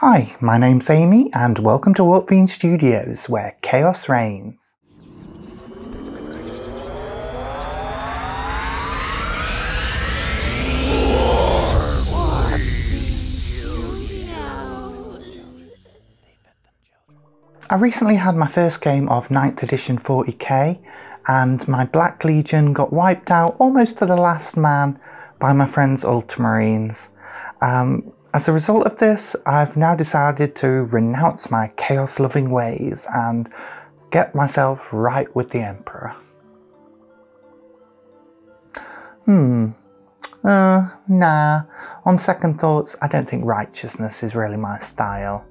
Hi, my name's Amy and welcome to Warpfiend Studios where chaos reigns. I recently had my first game of 9th edition 40k and my Black Legion got wiped out almost to the last man by my friends Ultramarines. Um, as a result of this, I've now decided to renounce my chaos loving ways and get myself right with the Emperor. Hmm. Uh, nah. On second thoughts, I don't think righteousness is really my style.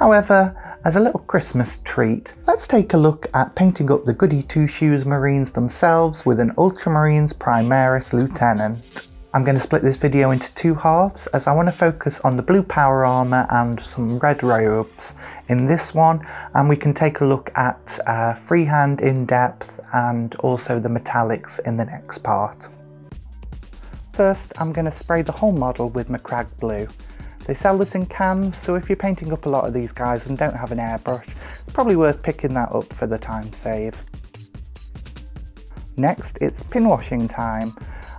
However, as a little Christmas treat, let's take a look at painting up the goody two-shoes Marines themselves with an Ultramarines Primaris Lieutenant. I'm going to split this video into two halves as I want to focus on the blue power armour and some red robes in this one and we can take a look at uh, freehand in depth and also the metallics in the next part. First I'm going to spray the whole model with Macragge Blue. They sell this in cans so if you're painting up a lot of these guys and don't have an airbrush it's probably worth picking that up for the time save. Next it's pin washing time.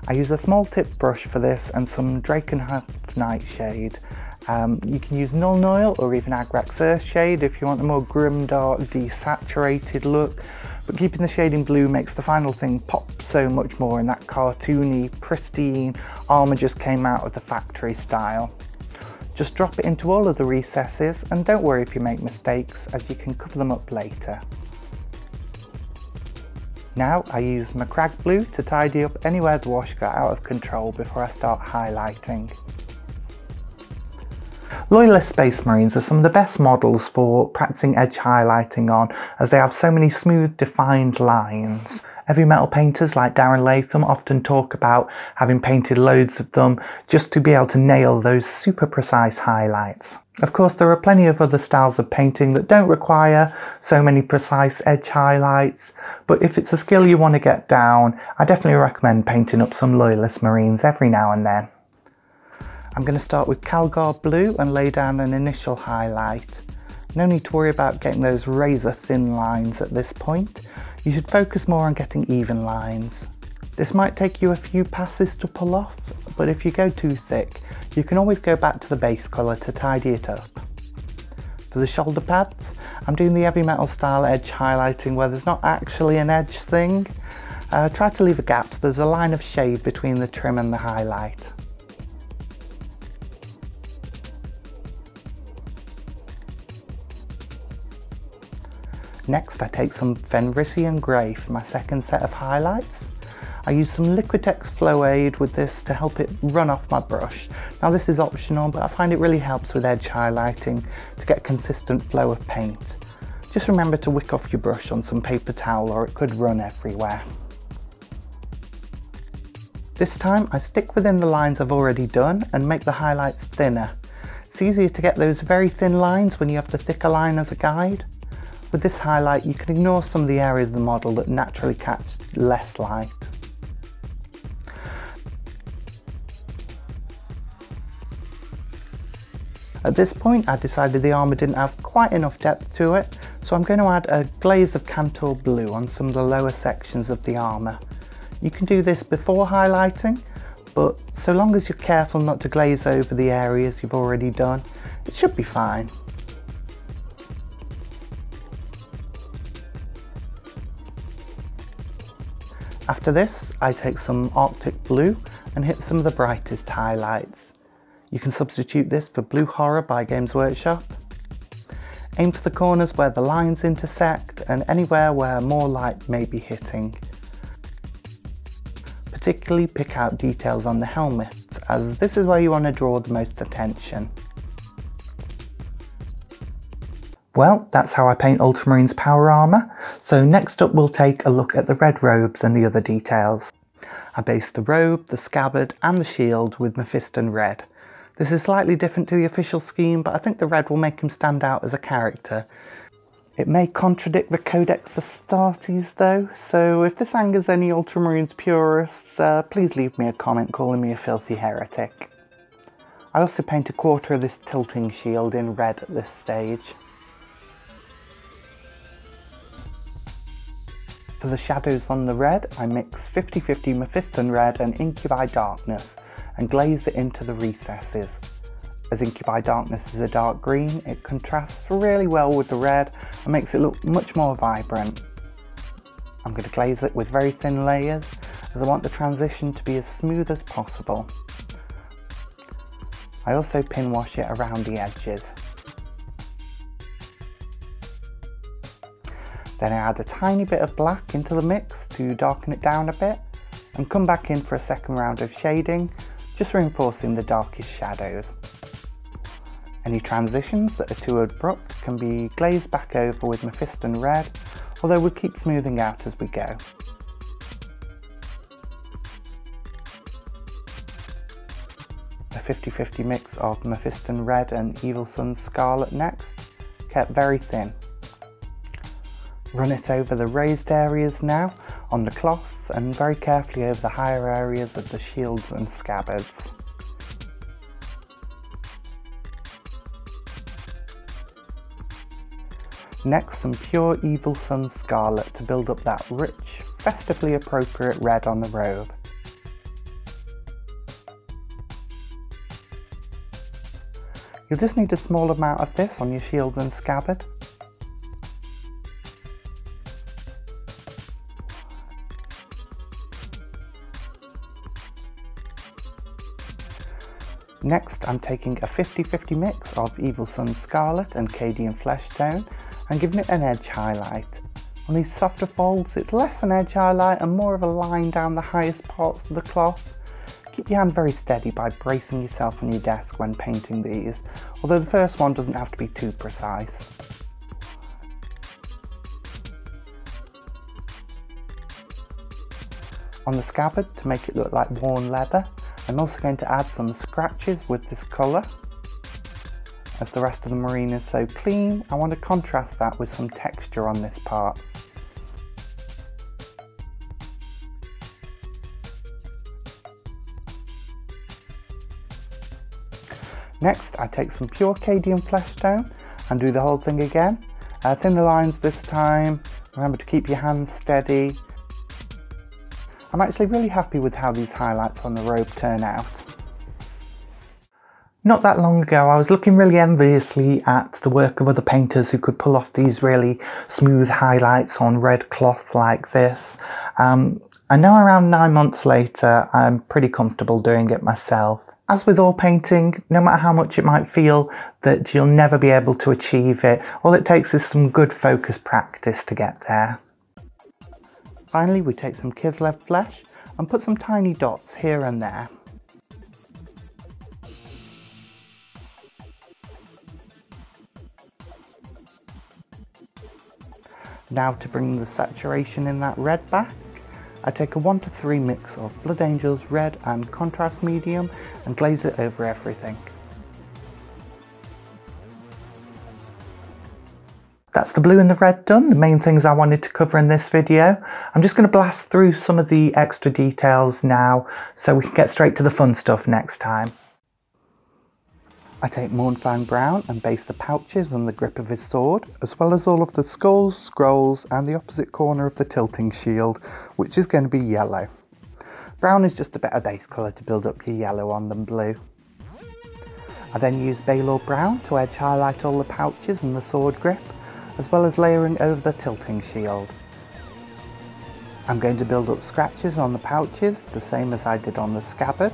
I use a small tip brush for this and some Drakenhof Nightshade. Um, you can use Nuln Oil or even Agrax Earthshade if you want a more grim, dark, desaturated look. But keeping the shade in blue makes the final thing pop so much more in that cartoony, pristine armour just came out of the factory style. Just drop it into all of the recesses and don't worry if you make mistakes as you can cover them up later. Now I use Macragge Blue to tidy up anywhere the wash got out of control before I start highlighting. Loyalist Space Marines are some of the best models for practicing edge highlighting on as they have so many smooth defined lines. Heavy metal painters like Darren Latham often talk about having painted loads of them just to be able to nail those super precise highlights. Of course, there are plenty of other styles of painting that don't require so many precise edge highlights, but if it's a skill you want to get down, I definitely recommend painting up some Loyalist Marines every now and then. I'm going to start with Calgar Blue and lay down an initial highlight. No need to worry about getting those razor thin lines at this point. You should focus more on getting even lines. This might take you a few passes to pull off, but if you go too thick, you can always go back to the base colour to tidy it up. For the shoulder pads, I'm doing the heavy metal style edge highlighting where there's not actually an edge thing. Uh, try to leave a gap so there's a line of shade between the trim and the highlight. Next I take some Fenrisian Grey for my second set of highlights. I use some Liquitex Flow Aid with this to help it run off my brush. Now this is optional but I find it really helps with edge highlighting to get consistent flow of paint. Just remember to wick off your brush on some paper towel or it could run everywhere. This time I stick within the lines I've already done and make the highlights thinner. It's easier to get those very thin lines when you have the thicker line as a guide. With this highlight you can ignore some of the areas of the model that naturally catch less light. At this point I decided the armour didn't have quite enough depth to it so I'm going to add a glaze of Kantor Blue on some of the lower sections of the armour. You can do this before highlighting but so long as you're careful not to glaze over the areas you've already done it should be fine. After this, I take some Arctic Blue and hit some of the brightest highlights. You can substitute this for Blue Horror by Games Workshop. Aim for the corners where the lines intersect and anywhere where more light may be hitting. Particularly pick out details on the helmet as this is where you want to draw the most attention. Well, that's how I paint Ultramarines power armour. So next up we'll take a look at the red robes and the other details. I based the robe, the scabbard and the shield with Mephiston red. This is slightly different to the official scheme, but I think the red will make him stand out as a character. It may contradict the Codex Astartes though, so if this angers any Ultramarines purists, uh, please leave me a comment calling me a filthy heretic. I also paint a quarter of this tilting shield in red at this stage. For the shadows on the red, I mix 50-50 Mephiston Red and Incubi Darkness and glaze it into the recesses. As Incubi Darkness is a dark green, it contrasts really well with the red and makes it look much more vibrant. I'm going to glaze it with very thin layers as I want the transition to be as smooth as possible. I also pin wash it around the edges. Then I add a tiny bit of black into the mix to darken it down a bit and come back in for a second round of shading, just reinforcing the darkest shadows. Any transitions that are too abrupt can be glazed back over with Mephiston Red, although we'll keep smoothing out as we go. A 50-50 mix of Mephiston Red and Evil Sunz Scarlet next, kept very thin. Run it over the raised areas now on the cloth and very carefully over the higher areas of the shields and scabbards. Next some pure Evil Sunz Scarlet to build up that rich, festively appropriate red on the robe. You'll just need a small amount of this on your shield and scabbard. Next I'm taking a 50-50 mix of Evil Sunz Scarlet and Cadian Flesh Tone and giving it an edge highlight. On these softer folds, it's less an edge highlight and more of a line down the highest parts of the cloth. Keep your hand very steady by bracing yourself on your desk when painting these, although the first one doesn't have to be too precise. On the scabbard, to make it look like worn leather, I'm also going to add some scratches with this colour. As the rest of the marine is so clean, I want to contrast that with some texture on this part. Next, I take some pure Cadian flesh tone and do the whole thing again. Uh, thin the lines this time, remember to keep your hands steady. I'm actually really happy with how these highlights on the robe turn out. Not that long ago, I was looking really enviously at the work of other painters who could pull off these really smooth highlights on red cloth like this. Um, and now around nine months later, I'm pretty comfortable doing it myself. As with all painting, no matter how much it might feel that you'll never be able to achieve it, all it takes is some good focus practice to get there. Finally, we take some Kislev flesh and put some tiny dots here and there. Now to bring the saturation in that red back, I take a 1 to 3 mix of Blood Angels red and contrast medium and glaze it over everything. That's the blue and the red done, the main things I wanted to cover in this video. I'm just going to blast through some of the extra details now so we can get straight to the fun stuff next time. I take Mournfang Brown and base the pouches on the grip of his sword, as well as all of the skulls, scrolls and the opposite corner of the tilting shield, which is going to be yellow. Brown is just a better base colour to build up your yellow on than blue. I then use Balor Brown to edge highlight all the pouches and the sword grip, as well as layering over the tilting shield. I'm going to build up scratches on the pouches, the same as I did on the scabbard.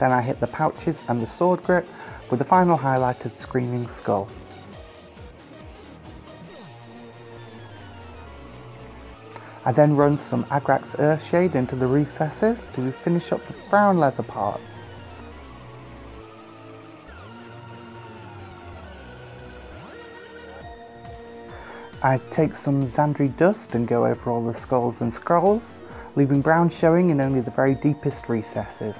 Then I hit the pouches and the sword grip with the final highlighted screaming skull. I then run some Agrax Earthshade into the recesses to finish up the brown leather parts. I take some Zandri dust and go over all the skulls and scrolls, leaving brown showing in only the very deepest recesses.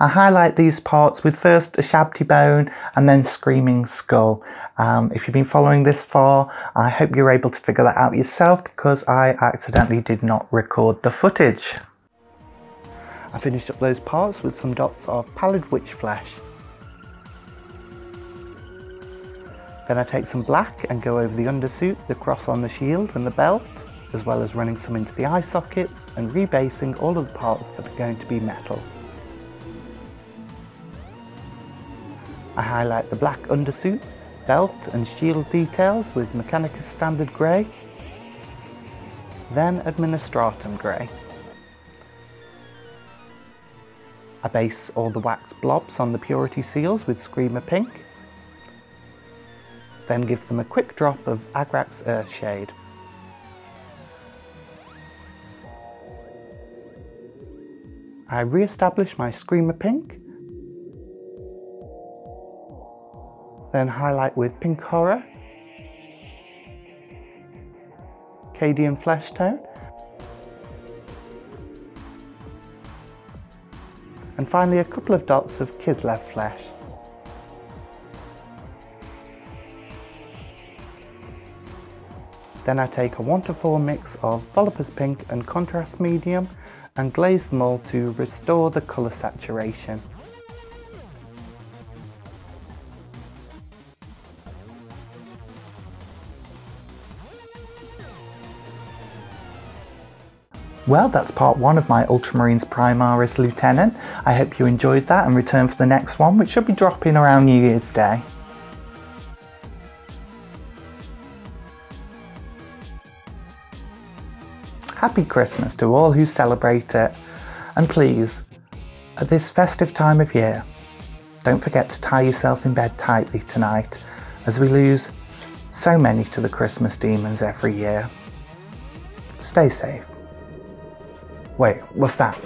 I highlight these parts with first Ushabti Bone and then Screaming Skull. Um, if you've been following this far, I hope you're able to figure that out yourself because I accidentally did not record the footage. I finished up those parts with some dots of pallid wych flesh. Then I take some black and go over the undersuit, the cross on the shield and the belt, as well as running some into the eye sockets and rebasing all of the parts that are going to be metal. I highlight the black undersuit, belt and shield details with Mechanicus Standard Grey, then Administratum Grey. I base all the wax blobs on the Purity seals with Screamer Pink, then give them a quick drop of Agrax Earthshade. I re-establish my Screamer Pink, then highlight with Pink Horror, Cadian Flesh Tone, and finally a couple of dots of Kislev flesh. Then I take a 1 to 4 mix of Volupus Pink and Contrast Medium and glaze them all to restore the colour saturation. Well, that's part one of my Ultramarines Primaris Lieutenant. I hope you enjoyed that and return for the next one, which should be dropping around New Year's Day. Happy Christmas to all who celebrate it. And please, at this festive time of year, don't forget to tie yourself in bed tightly tonight as we lose so many to the Christmas demons every year. Stay safe. Wait, what's that?